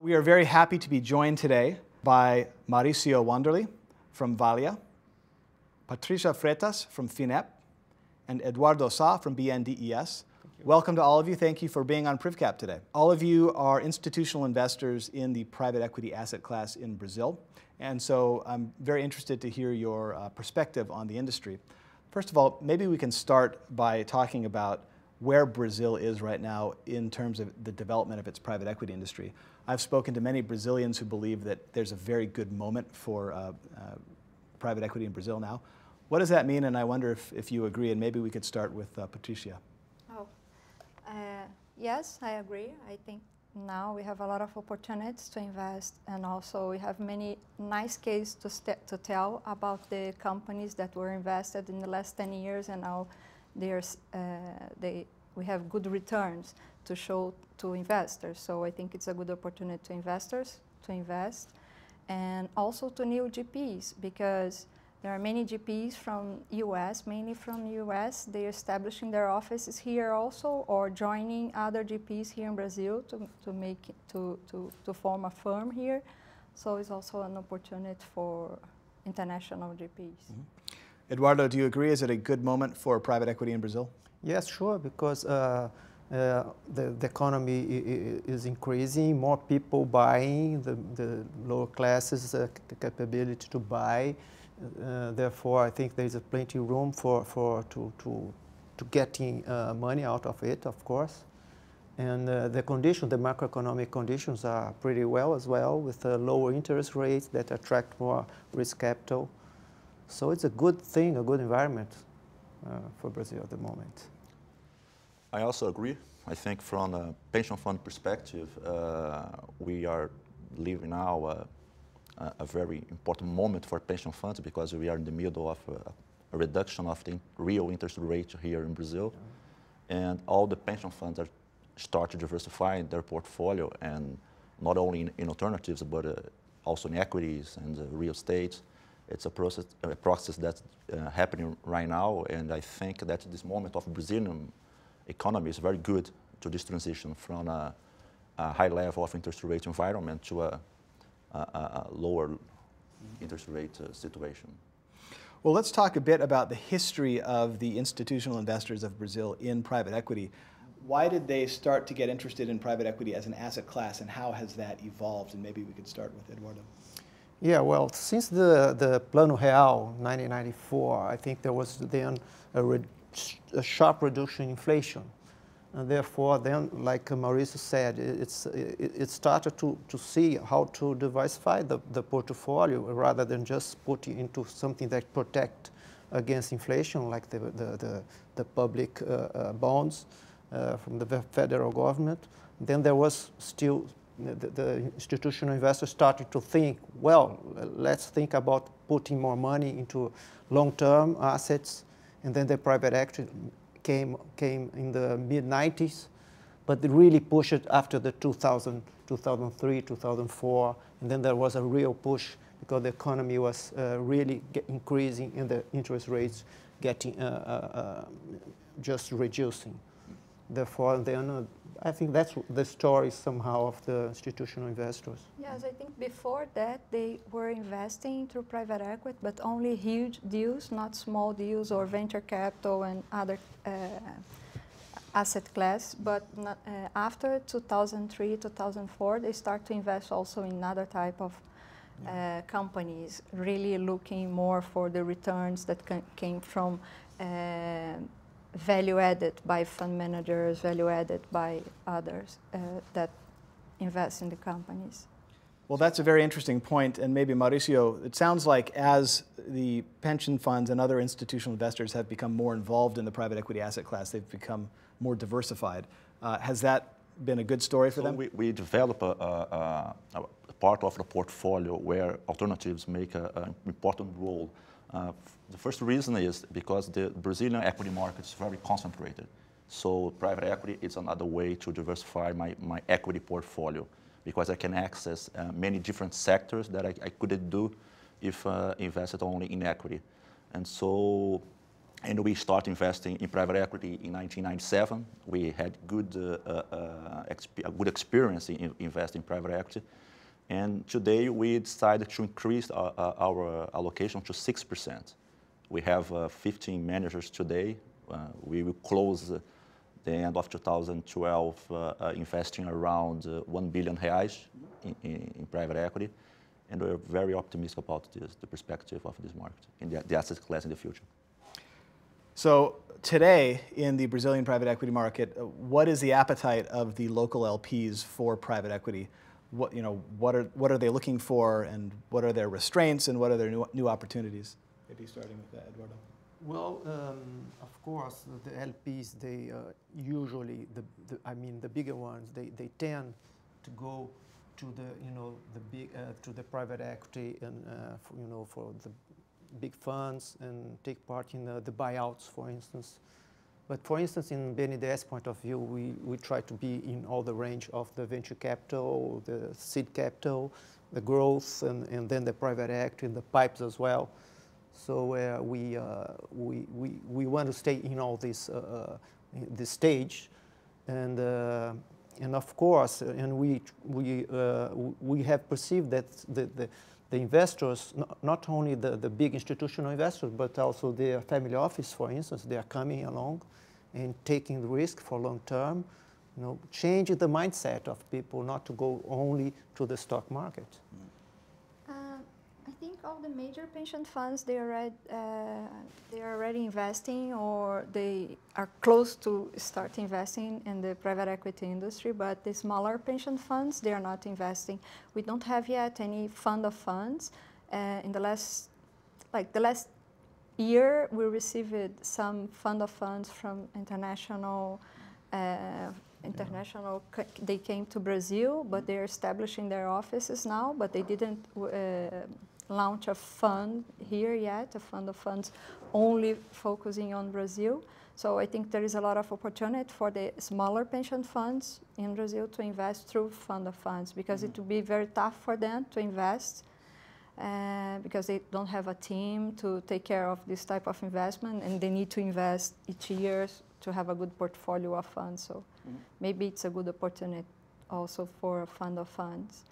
We are very happy to be joined today by Mauricio Wanderley from Valia, Patricia Freitas from FINEP, and Eduardo Sa from BNDES. Welcome to all of you. Thank you for being on PrivCap today. All of you are institutional investors in the private equity asset class in Brazil, and so I'm very interested to hear your uh, perspective on the industry. First of all, maybe we can start by talking about where Brazil is right now in terms of the development of its private equity industry. I've spoken to many Brazilians who believe that there's a very good moment for uh, uh, private equity in Brazil now. What does that mean? And I wonder if, if you agree, and maybe we could start with uh, Patricia. Oh, uh, yes, I agree. I think now we have a lot of opportunities to invest, and also we have many nice cases to, to tell about the companies that were invested in the last 10 years, and now there's, uh, they, we have good returns to show to investors. So I think it's a good opportunity to investors to invest, and also to new GPs because there are many GPs from US, mainly from US. They're establishing their offices here also or joining other GPs here in Brazil to, to, make, to, to, to form a firm here. So it's also an opportunity for international GPs. Mm -hmm. Eduardo, do you agree? Is it a good moment for private equity in Brazil? Yes, sure, because uh, uh, the, the, economy is increasing, more people buying, the, the lower classes, uh, the capability to buy. Uh, therefore, I think there is plenty of room for, for to, to, to getting uh, money out of it, of course. And uh, the conditions, the macroeconomic conditions are pretty well as well, with lower interest rates that attract more risk capital. So it's a good thing, a good environment uh, for Brazil at the moment. I also agree. I think from a pension fund perspective, uh, we are living now uh, a, a, very important moment for pension funds because we are in the middle of a, a reduction of the real interest rate here in Brazil. And all the pension funds are start to diversify their portfolio and not only in, in alternatives, but uh, also in equities and uh, real estate. It's a process, a process that's uh, happening right now, and I think that this moment of Brazilian economy is very good to this transition from a, a high level of interest rate environment to a, a, a lower interest rate uh, situation. Well, let's talk a bit about the history of the institutional investors of Brazil in private equity. Why did they start to get interested in private equity as an asset class, and how has that evolved? And maybe we could start with Eduardo. Yeah, well, since the, the Plano Real, 1994, I think there was then a, a sharp reduction in inflation. And therefore, then, like Mauricio said, it's, it, started to, to see how to diversify the, the portfolio rather than just put into something that protect against inflation, like the, the, the, the public uh, uh, bonds uh, from the federal government. Then there was still the, the, institutional investors started to think, well, let's think about putting more money into long-term assets, and then the private equity came, came in the mid-90s, but they really pushed it after the 2000, 2003, 2004, and then there was a real push because the economy was uh, really increasing and the interest rates getting uh, uh, uh just reducing. Therefore, then uh, I think that's the story somehow of the institutional investors. Yes, I think before that they were investing through private equity, but only huge deals, not small deals or venture capital and other uh, asset class. But not, uh, after 2003, 2004, they start to invest also in other type of uh, companies, really looking more for the returns that came from uh, value added by fund managers, value added by others uh, that invest in the companies. Well, that's a very interesting point, and maybe Mauricio, it sounds like as the pension funds and other institutional investors have become more involved in the private equity asset class, they've become more diversified. Uh, has that been a good story for so them? We, we develop a, a, a, part of the portfolio where alternatives make an important role uh, the first reason is because the Brazilian equity market is very concentrated. So private equity is another way to diversify my, my equity portfolio because I can access uh, many different sectors that I, I couldn't do if uh, invested only in equity. And so and we start investing in private equity in 1997. We had good, uh, uh, a good experience in investing in private equity. And today we decided to increase our, our allocation to 6%. We have uh, 15 managers today. Uh, we will close the end of 2012 uh, uh, investing around 1 billion reais in, in, in, private equity. And we're very optimistic about this, the perspective of this market and the, the asset class in the future. So today in the Brazilian private equity market, uh, what is the appetite of the local LPs for private equity? What, you know, what, are, what are they looking for and what are their restraints and what are their new, new opportunities? Maybe starting with that, Eduardo. Well, um, of course, the LPs, they uh, usually, the, the, I mean, the bigger ones, they, they tend to go to the, you know, the big, uh, to the private equity and, uh, for, you know, for the big funds and take part in the, the buyouts, for instance. But for instance, in BNDES point of view, we, we try to be in all the range of the venture capital, the seed capital, the growth, and, and then the private equity and the pipes as well. So uh, we, uh, we, we, we want to stay in all this, uh, uh this stage. And, uh, and of course, and we, we, uh, we have perceived that the, the, the investors, not only the, the big institutional investors, but also their family office, for instance, they are coming along and taking the risk for long term, you know, change the mindset of people not to go only to the stock market. Mm all the major pension funds they are already, uh, they are already investing or they are close to start investing in the private equity industry, but the smaller pension funds they are not investing. We don't have yet any fund of funds. Uh, in the last, like the last year, we received some fund of funds from international. Uh, international they came to brazil but they're establishing their offices now but they didn't uh, launch a fund here yet, a fund of funds only focusing on Brazil. So I think there is a lot of opportunity for the smaller pension funds in Brazil to invest through fund of funds because mm -hmm. it will be very tough for them to invest uh, because they don't have a team to take care of this type of investment and they need to invest each year to have a good portfolio of funds. So mm -hmm. maybe it's a good opportunity also for a fund of funds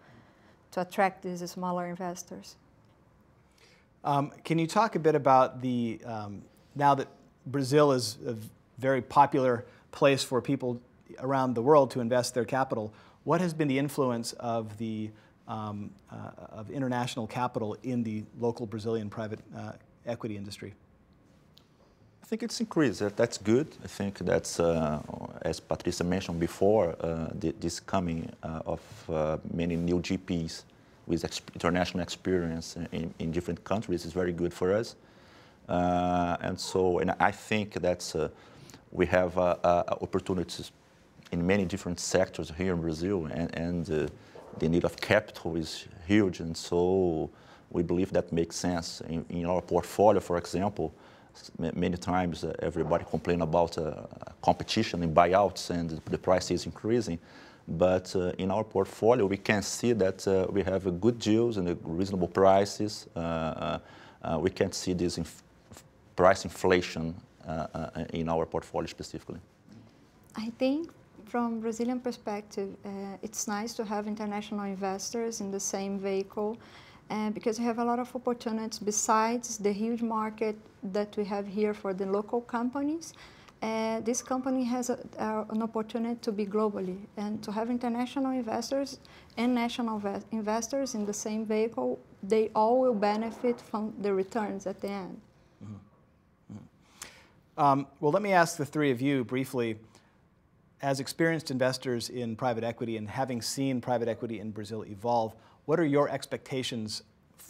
to attract these smaller investors. Um, can you talk a bit about the, um, now that Brazil is a very popular place for people around the world to invest their capital, what has been the influence of the um, uh, of international capital in the local Brazilian private uh, equity industry? I think it's increased. That's good. I think that's, uh, as Patricia mentioned before, uh, this coming uh, of uh, many new GPs with international experience in, in, different countries is very good for us. Uh, and so, and I think that uh, we have uh, uh opportunities in many different sectors here in Brazil, and, and uh, the need of capital is huge. And so, we believe that makes sense. In, in our portfolio, for example, many times uh, everybody complain about competition in buyouts and the price is increasing. But uh, in our portfolio, we can see that uh, we have good deals and reasonable prices. Uh, we can't see this inf price inflation in our portfolio specifically. I think from Brazilian perspective, uh, it's nice to have international investors in the same vehicle uh, because we have a lot of opportunities besides the huge market that we have here for the local companies. Uh, this company has a, uh, an opportunity to be globally and to have international investors and national investors in the same vehicle. They all will benefit from the returns at the end. Mm -hmm. Mm -hmm. Um, well, let me ask the three of you briefly. As experienced investors in private equity and having seen private equity in Brazil evolve, what are your expectations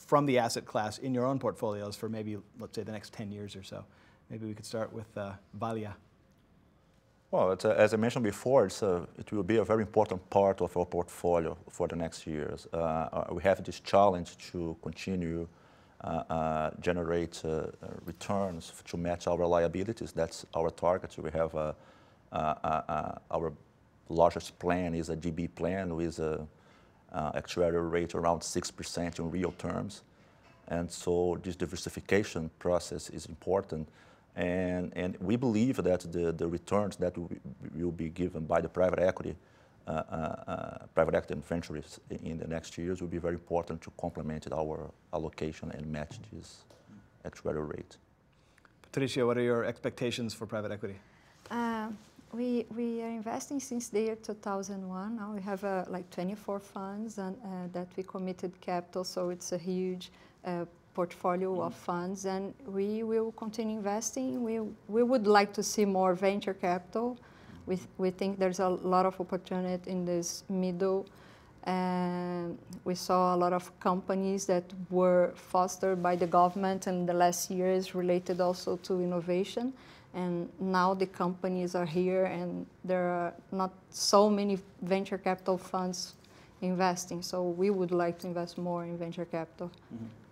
from the asset class in your own portfolios for maybe, let's say, the next 10 years or so? Maybe we could start with uh, Valia. Well, a, as I mentioned before, a, it will be a very important part of our portfolio for the next years. Uh, uh we have this challenge to continue uh, uh, generate uh, returns to match our liabilities. That's our target. We have our largest plan is a DB plan with a actuarial rate around 6% in real terms. And so this diversification process is important And, and we believe that the, the returns that will be, given by the private equity, uh, uh, uh, private equity ventures in the next years will be very important to complement our allocation and match this actuarial rate. Patricia, what are your expectations for private equity? Uh, we, we are investing since the year 2001. Now we have uh, like 24 funds and, uh, that we committed capital, so it's a huge uh, portfolio of funds, and we will continue investing. We, we would like to see more venture capital. We, we think there's a lot of opportunity in this middle. And we saw a lot of companies that were fostered by the government in the last years related also to innovation and now the companies are here and there are not so many venture capital funds investing. So we would like to invest more in venture capital. Mm -hmm.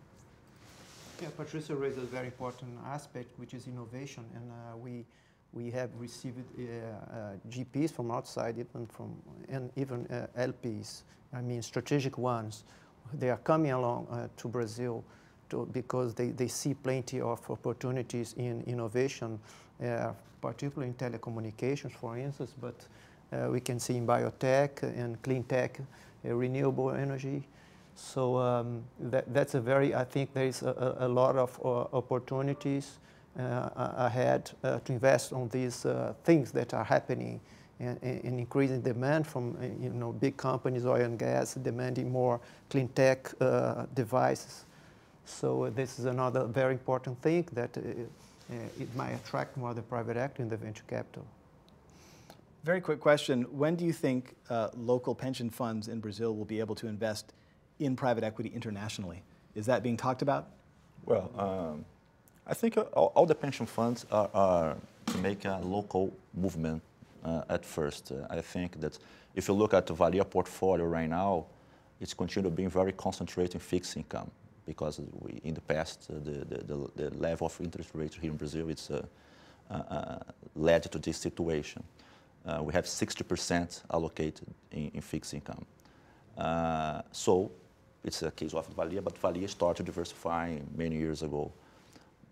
Yeah, Patricia raised a very important aspect, which is innovation, and uh, we we have received uh, uh, GPs from outside, even from and even uh, LPs. I mean, strategic ones. They are coming along uh, to Brazil to, because they, they see plenty of opportunities in innovation uh, particularly in telecommunications, for instance, but we can see in biotech and clean tech, renewable energy. So um, that, that's a very, I think there is a, a lot of opportunities ahead to invest on these things that are happening and, and, increasing demand from you know big companies, oil and gas, demanding more clean tech uh, devices. So uh, this is another very important thing that uh, uh, it might attract more the private equity and the venture capital. Very quick question. When do you think uh, local pension funds in Brazil will be able to invest in private equity internationally? Is that being talked about? Well, um, I think uh, all, all, the pension funds are, are, to make a local movement uh, at first. Uh, I think that if you look at the Valia portfolio right now, it's continued being very concentrated in fixed income because we, in the past, uh, the, the, the, level of interest rates here in Brazil it's, uh, uh, led to this situation. we have 60% allocated in, in, fixed income. so it's a case of Valia, but Valia started diversifying many years ago.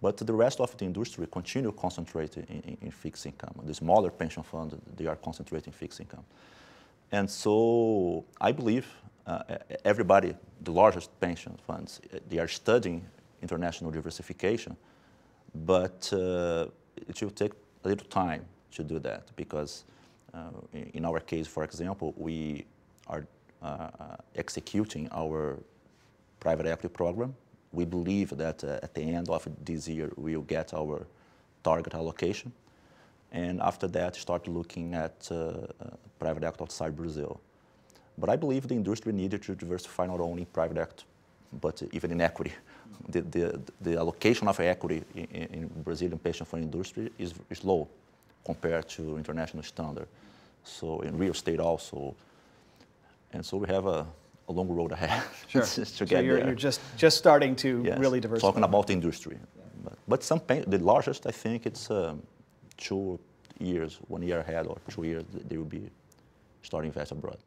But the rest of the industry continue concentrating in, in, fixed income. The smaller pension funds, they are concentrating fixed income. And so I believe uh, everybody, the largest pension funds, they are studying international diversification, but uh, it will take a little time to do that because uh, in our case, for example, we are executing our private equity program. We believe that uh, at the end of this year, we will get our target allocation. And after that, start looking at uh, private equity outside Brazil. But I believe the industry needed to diversify not only private equity, but even in equity. The, the, the allocation of equity in, in Brazilian pension fund industry is, is low compared to international standard. So in real estate also. And so we have a, a long road ahead sure. to so get you're, there. You're just, just starting to yes. really diversify. Talking about the industry. Yeah. But, but, some the largest, I think it's um, two years, one year ahead or two years, they will be starting fast abroad.